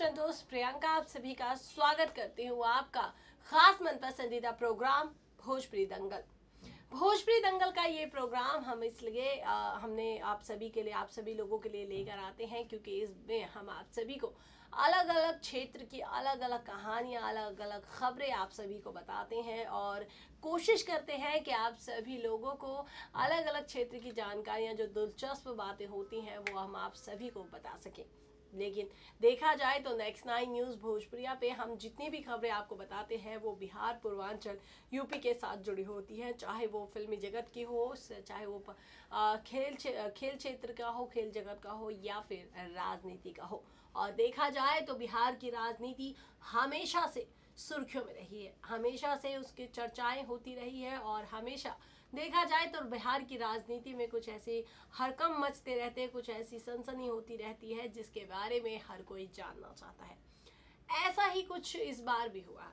And दोस्त, प्रियंका आप सभी का स्वागत करती हूँ आपका खास मन पसंदीदा प्रोग्राम भोजपुरी दंगल। भोजपुरी दंगल का ये प्रोग्राम हम इसलिए हमने आप सभी के लिए, आप सभी लोगों के लिए लेकर आते हैं क्योंकि इसमें हम आप सभी को अलग अलग क्षेत्र की अलग अलग कहानियाँ अलग अलग खबरें आप सभी को बताते हैं और कोशिश करते हैं कि आप सभी लोगों को अलग अलग क्षेत्र की जानकारियाँ, जो दिलचस्प बातें होती हैं, वो हम आप सभी को बता सकें। लेकिन देखा जाए तो नेक्स्ट नाइन न्यूज़ भोजपुरिया पे हम जितनी भी खबरें आपको बताते हैं, वो बिहार, पूर्वांचल, यूपी के साथ जुड़ी होती हैं, चाहे वो फिल्मी जगत की हो चाहे वो खेल खेल क्षेत्र का हो, खेल जगत का हो, या फिर राजनीति का हो। और देखा जाए तो बिहार की राजनीति हमेशा से सुर्खियों में रही है, हमेशा से उसकी चर्चाएँ होती रही है और हमेशा देखा जाए तो बिहार की राजनीति में कुछ ऐसी हरकम मचते रहते हैं, कुछ ऐसी सनसनी होती रहती है जिसके बारे में हर कोई जानना चाहता है। ऐसा ही कुछ इस बार भी हुआ।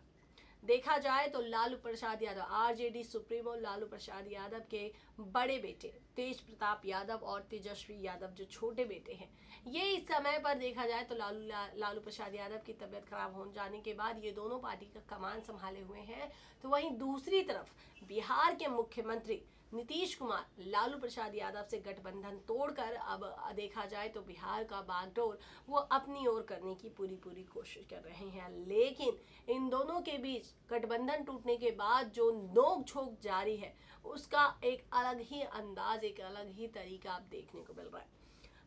देखा जाए तो लालू प्रसाद यादव आरजेडी सुप्रीमो लालू प्रसाद यादव के बड़े बेटे तेज प्रताप यादव और तेजस्वी यादव जो छोटे बेटे हैं। ये इस समय पर देखा जाए तो लालू ला, लालू प्रसाद यादव की तबीयत खराब हो जाने के बाद ये दोनों पार्टी का कमान संभाले हुए हैं। तो वहीं दूसरी तरफ़ बिहार के मुख्यमंत्री नीतीश कुमार, लालू प्रसाद यादव से गठबंधन तोड़कर अब देखा जाए तो बिहार का बागडोर वो अपनी ओर करने की पूरी पूरी कोशिश कर रहे हैं। लेकिन इन दोनों के बीच गठबंधन टूटने के बाद जो नोक झोंक जारी है, उसका एक अलग ही अंदाज, एक अलग ही तरीका आप देखने को मिल रहा है।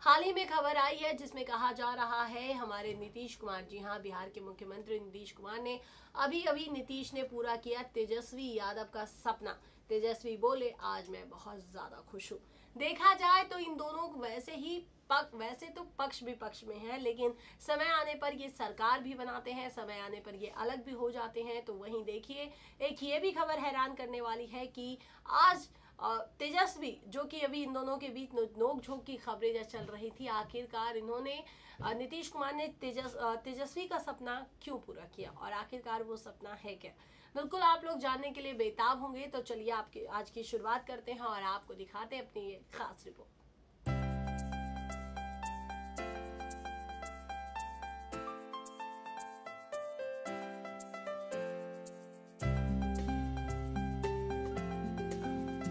हाल ही में खबर आई है जिसमें कहा जा रहा है, हमारे नीतीश कुमार जी हाँ बिहार के मुख्यमंत्री नीतीश कुमार ने अभी अभी नीतीश ने पूरा किया तेजस्वी यादव का सपना। तेजस्वी बोले, आज मैं बहुत ज़्यादा खुश हूँ। देखा जाए तो इन दोनों को वैसे ही पक, वैसे तो पक्ष विपक्ष में है, लेकिन समय आने पर ये सरकार भी बनाते हैं, समय आने पर ये अलग भी हो जाते हैं। तो वहीं देखिए, एक ये भी खबर हैरान करने वाली है कि आज तेजस्वी, जो कि अभी इन दोनों के बीच नो- नोक झोंक की खबरें जो चल रही थी आखिरकार, इन्होंने नीतीश कुमार ने तेजस तेजस्वी का सपना क्यों पूरा किया? और आखिरकार वो सपना है क्या? बिल्कुल आप लोग जानने के लिए बेताब होंगे। तो चलिए आपके, आज की शुरुआत करते हैं और आपको दिखाते हैं अपनी ये खास रिपोर्ट।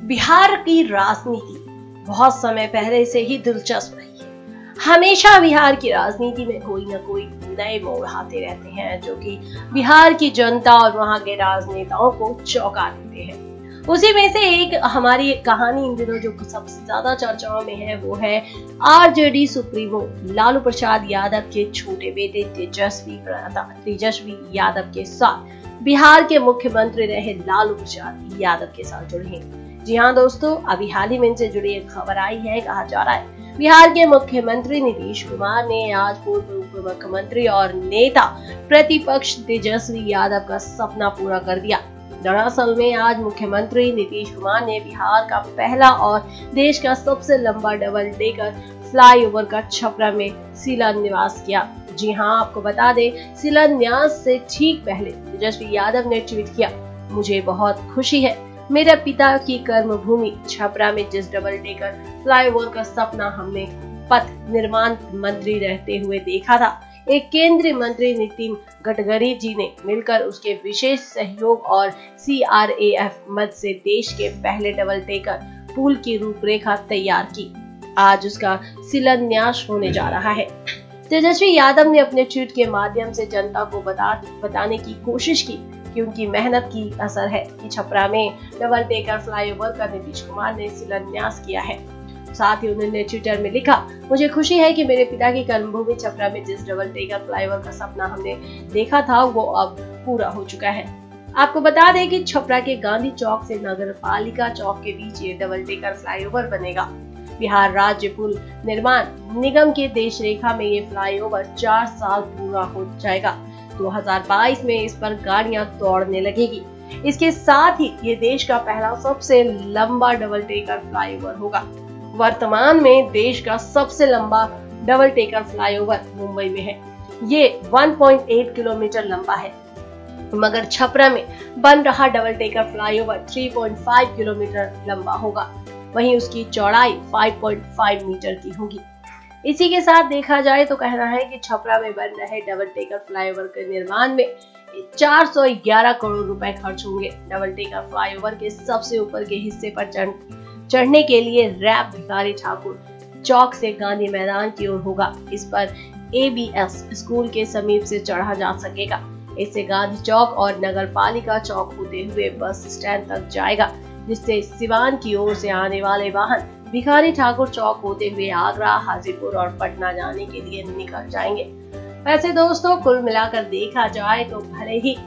बिहार की राजनीति बहुत समय पहले से ही दिलचस्प हमेशा बिहार की राजनीति में कोई ना कोई नए मोड़ आते रहते हैं, जो कि बिहार की जनता और वहाँ के राजनेताओं को चौंका देते हैं। उसी में से एक हमारी कहानी इन दिनों जो सबसे ज़्यादा चर्चाओं में है, वो है आरजेडी सुप्रीमो लालू प्रसाद यादव के छोटे बेटे तेजस्वी तेजस्वी यादव के साथ बिहार के मुख्यमंत्री रहे लालू प्रसाद यादव के साथ जुड़े हैं। जी हाँ दोस्तों, अभी हाल ही में इनसे जुड़ी एक खबर आई है, कहा जा रहा है बिहार के मुख्यमंत्री नीतीश कुमार ने आज पूर्व उप मुख्यमंत्री और नेता प्रतिपक्ष तेजस्वी यादव का सपना पूरा कर दिया। दरअसल में आज मुख्यमंत्री नीतीश कुमार ने बिहार का पहला और देश का सबसे लंबा डबल डेकर फ्लाईओवर का छपरा में शिलान्यास किया। जी हाँ आपको बता दें, शिलान्यास से ठीक पहले तेजस्वी यादव ने ट्वीट किया। मुझे बहुत खुशी है। मेरे पिता की कर्म भूमि छपरा में जिस डबल डेकर फ्लाईओवर का सपना हमने पथ निर्माण मंत्री रहते हुए देखा था, एक केंद्रीय मंत्री नितिन गडकरी जी ने मिलकर उसके विशेष सहयोग और सीआरएएफ मद से देश के पहले डबल टेकर पुल की रूपरेखा तैयार की। आज उसका शिलान्यास होने जा रहा है। तेजस्वी यादव ने अपने ट्वीट के माध्यम से जनता को बता, बताने की कोशिश की। कि उनकी मेहनत की असर है कि छपरा में डबल डेकर फ्लाईओवर का नीतीश कुमार ने शिलान्यास किया है। साथ ही उन्होंने ट्विटर में लिखा, मुझे खुशी है कि मेरे पिता की कर्मभूमि छपरा में जिस डबल डेकर फ्लाईओवर का सपना हमने देखा था, वो अब पूरा हो चुका है। आपको बता दें कि छपरा के गांधी चौक से नगर पालिका चौक के बीच ये डबल डेकर फ्लाईओवर बनेगा। बिहार राज्य पुल निर्माण निगम के देश रेखा में ये फ्लाईओवर चार साल पूरा हो जाएगा। 2022 में इस पर गाड़ियाँ दौड़ने लगेगी। इसके साथ ही ये देश का पहला सबसे लंबा डबल टेकर फ्लाईओवर होगा। वर्तमान में देश का सबसे लंबा डबल टेकर फ्लाईओवर मुंबई में है। ये 1.8 किलोमीटर लंबा है। मगर छपरा में बन रहा डबल टेकर फ्लाईओवर 3.5 किलोमीटर लंबा होगा। वहीं उसकी चौड़ाई 5.5 मीटर की होगी। इसी के साथ देखा जाए तो कहना है कि छपरा में बन रहे डबल टेकर फ्लाईओवर के निर्माण में 411 करोड़ रुपए खर्च होंगे। डबल टेकर फ्लाईओवर के सबसे ऊपर के हिस्से पर चढ़ने के लिए रैप भिखारी ठाकुर चौक से गांधी मैदान की ओर होगा। इस पर एबीएस स्कूल के समीप से चढ़ा जा सकेगा। इससे गांधी चौक और नगर पालिका चौक होते हुए बस स्टैंड तक जाएगा, जिससे सिवान की ओर से आने वाले वाहन भिखारी ठाकुर चौक होते हुए आगरा, हाजीपुर और पटना जाने के लिए निकल जाएँगे। वैसे दोस्तों, कुल मिलाकर देखा जाए तो भले ही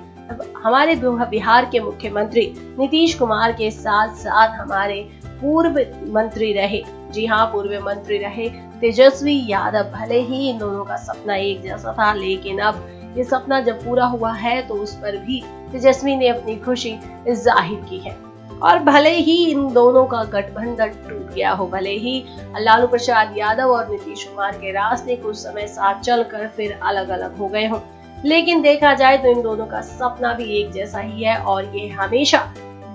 हमारे बिहार के मुख्यमंत्री नीतीश कुमार के साथ साथ हमारे पूर्व मंत्री रहे। जी हाँ पूर्व मंत्री रहे तेजस्वी यादव। भले ही इन दोनों का सपना एक जैसा था, लेकिन अब ये सपना जब पूरा हुआ है तो उस पर भी तेजस्वी ने अपनी खुशी ज़ाहिर की है। और भले ही इन दोनों का गठबंधन टूट गया हो, भले ही लालू प्रसाद यादव और नीतीश कुमार के रास्ते कुछ समय साथ चलकर फिर अलग अलग हो गए हों। लेकिन देखा जाए तो इन दोनों का सपना भी एक जैसा ही है और ये हमेशा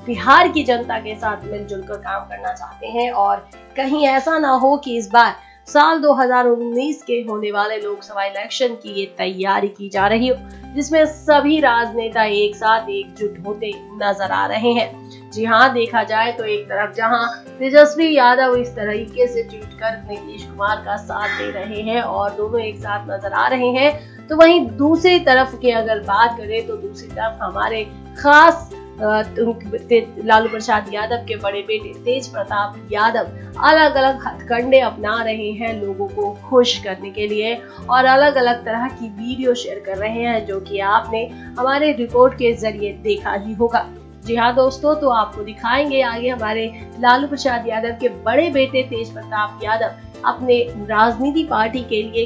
बिहार की जनता के साथ मिलजुल कर काम करना चाहते हैं और कहीं ऐसा ना हो कि इस बार साल 2019 के होने वाले लोकसभा इलेक्शन की ये तैयारी की जा रही हो, जिसमें सभी राजनेता एक साथ एकजुट होते नज़र आ रहे हैं। जी हाँ देखा जाए तो एक तरफ़ जहाँ तेजस्वी यादव इस तरीके से ट्वीट कर नीतीश कुमार का साथ दे रहे हैं और दोनों एक साथ नज़र आ रहे हैं तो वहीं दूसरी तरफ़ की अगर बात करें तो दूसरी तरफ़ हमारे खास लालू प्रसाद यादव के बड़े बेटे तेज प्रताप यादव अलग अलग हथकंडे अपना रहे हैं लोगों को खुश करने के लिए और अलग अलग तरह की वीडियो शेयर कर रहे हैं, जो कि आपने हमारे रिपोर्ट के ज़रिए देखा ही होगा। जी हाँ दोस्तों तो आपको दिखाएँगे आगे हमारे लालू प्रसाद यादव के बड़े बेटे तेज प्रताप यादव अपने राजनीति पार्टी के लिए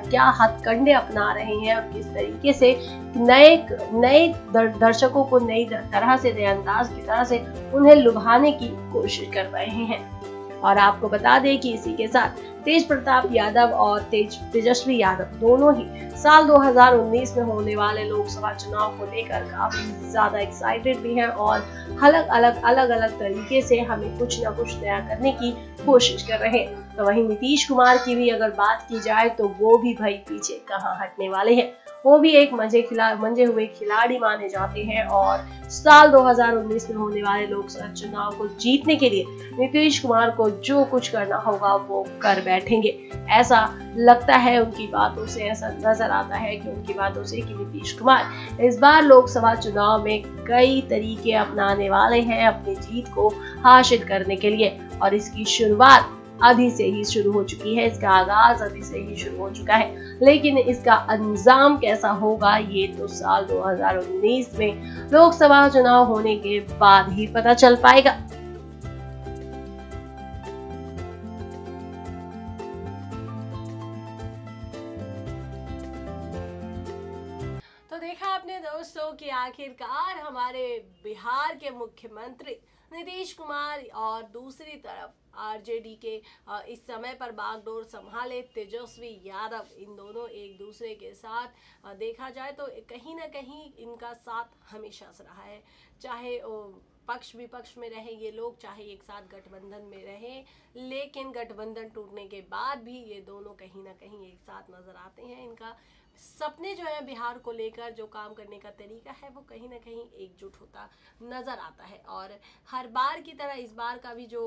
क्या हथकंडे अपना रहे हैं और किस तरीके से नए नए दर्शकों को नई तरह से नए अंदाज की तरह से उन्हें लुभाने की कोशिश कर रहे हैं। और आपको बता दें कि इसी के साथ तेज प्रताप यादव और तेज तेजस्वी यादव दोनों ही साल 2019 में होने वाले लोकसभा चुनाव को लेकर काफ़ी ज़्यादा एक्साइटेड भी हैं और अलग अलग अलग अलग तरीके से हमें कुछ न कुछ नया करने की कोशिश कर रहे हैं। तो वहीं नीतीश कुमार की भी अगर बात की जाए तो वो भी भाई पीछे कहाँ हटने वाले हैं। वो भी एक मज़े खिला, मंजे हुए खिलाड़ी माने जाते हैं और साल 2019 में होने वाले लोकसभा चुनाव को जीतने के लिए नीतीश कुमार को जो कुछ करना होगा वो कर बैठेंगे। ऐसा लगता है उनकी बातों से, ऐसा नज़र आता है कि उनकी बातों से कि नीतीश कुमार इस बार लोकसभा चुनाव में कई तरीके अपनाने वाले हैं अपनी जीत को हासिल करने के लिए और इसकी शुरुआत अभी से ही शुरू हो चुकी है, इसका आगाज़ अभी से ही शुरू हो चुका है। लेकिन इसका अंजाम कैसा होगा, ये तो साल 2019 में लोकसभा चुनाव होने के बाद ही पता चल पाएगा। तो देखा आपने दोस्तों कि आखिरकार हमारे बिहार के मुख्यमंत्री नीतीश कुमार और दूसरी तरफ़ आरजेडी के इस समय पर बागडोर संभाले तेजस्वी यादव। इन दोनों एक दूसरे के साथ देखा जाए तो कहीं ना कहीं इनका साथ हमेशा से रहा है। चाहे पक्ष विपक्ष में रहे ये लोग, चाहे एक साथ गठबंधन में रहे, लेकिन गठबंधन टूटने के बाद भी ये दोनों कहीं ना कहीं एक साथ नज़र आते हैं। इनका सपने जो है बिहार को लेकर, जो काम करने का तरीका है, वो कहीं ना कहीं एकजुट होता नज़र आता है। और हर बार की तरह इस बार का भी जो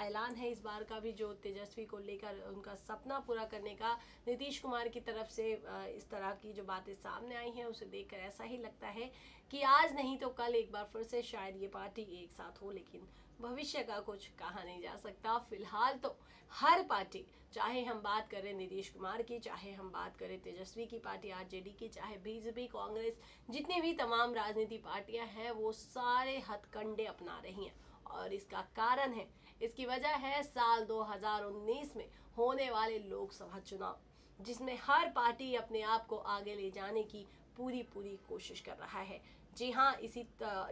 ऐलान है, इस बार का भी जो तेजस्वी को लेकर उनका सपना पूरा करने का, नीतीश कुमार की तरफ़ से इस तरह की जो बातें सामने आई हैं, उसे देखकर ऐसा ही लगता है कि आज नहीं तो कल एक बार फिर से शायद ये पार्टी एक साथ हो, लेकिन भविष्य का कुछ कहा नहीं जा सकता। फ़िलहाल तो हर पार्टी, चाहे हम बात करें नीतीश कुमार की, चाहे हम बात करें तेजस्वी की पार्टी, आरजेडी की, चाहे बीजेपी, कांग्रेस, जितनी भी तमाम राजनीति पार्टियाँ हैं, वो सारे हथकंडे अपना रही हैं। और इसका कारण है, इसकी वजह है साल 2019 में होने वाले लोकसभा चुनाव, जिसमें हर पार्टी अपने आप को आगे ले जाने की पूरी पूरी कोशिश कर रहा है। जी हाँ इसी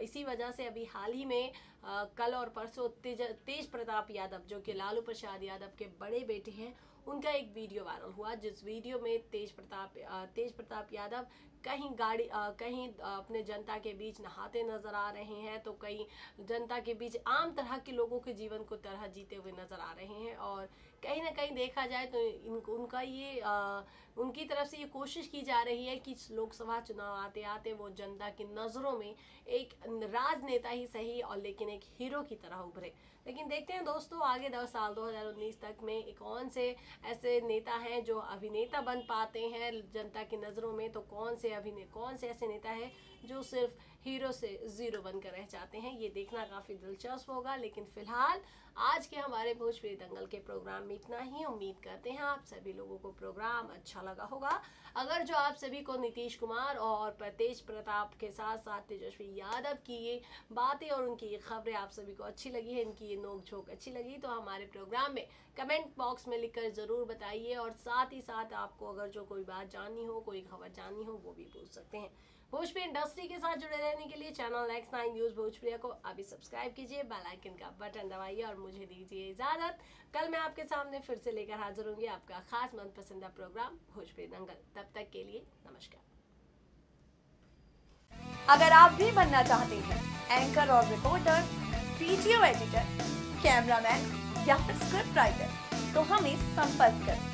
इसी वजह से अभी हाल ही में आ, कल और परसों तेज तेज प्रताप यादव जो कि लालू प्रसाद यादव के बड़े बेटे हैं उनका एक वीडियो वायरल हुआ जिस वीडियो में तेज प्रताप तेज प्रताप यादव कहीं गाड़ी कहीं अपने जनता के बीच नहाते नज़र आ रहे हैं तो कहीं जनता के बीच आम तरह के लोगों के जीवन को तरह जीते हुए नज़र आ रहे हैं और कहीं ना कहीं देखा जाए तो इन उनका ये आ, उनकी तरफ़ से ये कोशिश की जा रही है कि लोकसभा चुनाव आते आते वो जनता की नज़रों में एक राजनेता ही सही और लेकिन एक हीरो की तरह उभरे। लेकिन देखते हैं दोस्तों आगे दस साल 2019 तक में कौन से ऐसे नेता हैं जो अभिनेता बन पाते हैं जनता की नज़रों में तो कौन से अभिने कौन से ऐसे नेता हैं जो सिर्फ़ हीरो से ज़ीरो बनकर रह जाते हैं। ये देखना काफ़ी दिलचस्प होगा, लेकिन फ़िलहाल आज के हमारे भोजपुरी दंगल के प्रोग्राम में इतना ही। उम्मीद करते हैं आप सभी लोगों को प्रोग्राम अच्छा लगा होगा। अगर जो आप सभी को नीतीश कुमार और तेज प्रताप के साथ साथ तेजस्वी यादव की ये बातें और उनकी ये खबरें आप सभी को अच्छी लगी है, इनकी ये नोक झोंक अच्छी लगी तो हमारे प्रोग्राम में कमेंट बॉक्स में लिखकर ज़रूर बताइए और साथ ही साथ आपको अगर जो कोई बात जाननी हो, कोई खबर जाननी हो, वो भी पूछ सकते हैं। भोजपुरी इंडस्ट्री के साथ जुड़े रहने के लिए channel next nine news Bhojpuriya को अभी सब्सक्राइब कीजिए बेल आइकन का बटन दबाइए और मुझे दीजिए इजाज़त। कल मैं आपके सामने फिर से लेकर हाजिर होंगी आपका खास मनपसंदा प्रोग्राम भोजपुरी दंगल। तब तक के लिए नमस्कार। अगर आप भी बनना चाहते हैं एंकर और रिपोर्टर वीडियो एडिटर कैमरामैन या फिर स्क्रिप्ट राइटर तो हमें संपर्क करें।